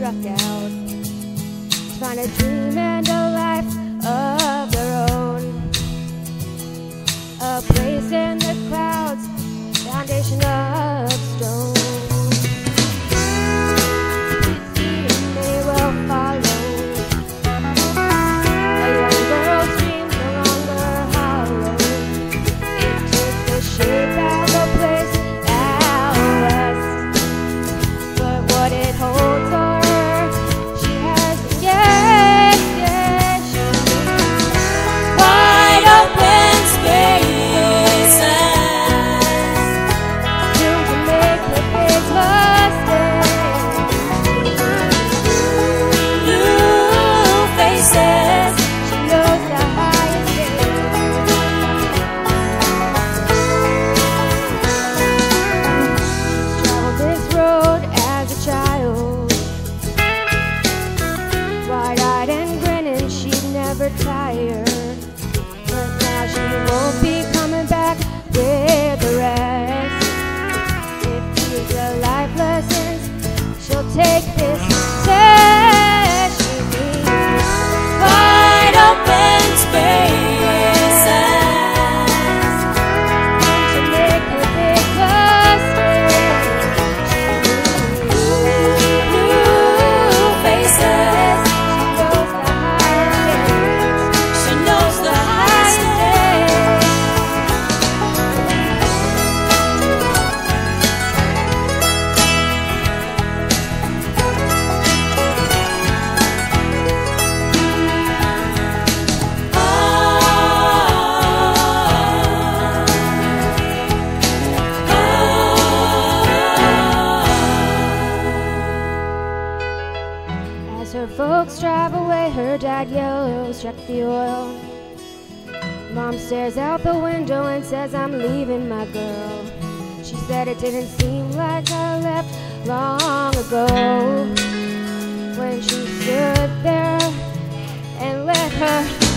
struck out Trying to dream and a life of their own. A place in the clouds, foundational As her folks drive away, her dad yells, check the oil. Mom stares out the window and says, I'm leaving my girl. She said it didn't seem like I left long ago. When she stood there and let her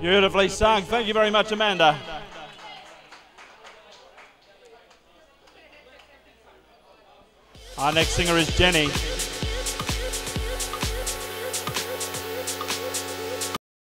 Beautifully sung. Thank you very much, Amanda. Our next singer is Jenny.